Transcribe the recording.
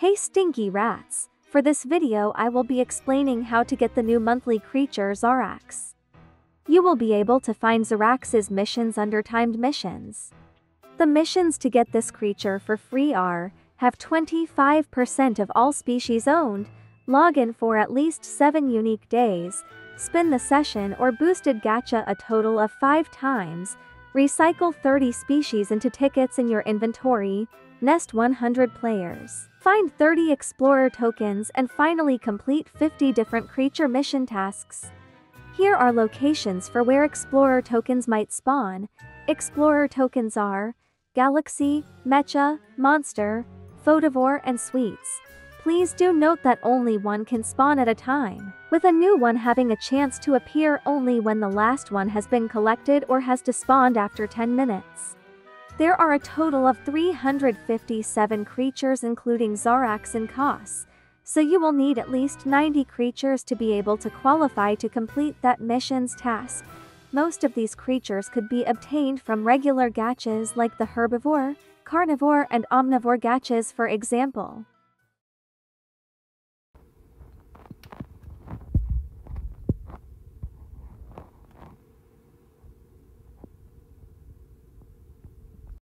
Hey stinky rats! For this video I will be explaining how to get the new monthly creature Zarrax. You will be able to find Zarrax's missions under timed missions. The missions to get this creature for free are, have 25% of all species owned, log in for at least 7 unique days, spin the session or boosted gacha a total of 5 times, recycle 30 species into tickets in your inventory, nest 100 players, find 30 explorer tokens and finally complete 50 different creature mission tasks. Here are locations for where explorer tokens might spawn. Explorer tokens are Galaxy, Mecha, Monster, Photovore and Sweets. Please do note that only one can spawn at a time, with a new one having a chance to appear only when the last one has been collected or has despawned after 10 minutes. There are a total of 357 creatures including Zarrax and Koss, so you will need at least 90 creatures to be able to qualify to complete that mission's task. Most of these creatures could be obtained from regular gachas like the herbivore, carnivore and omnivore gachas for example.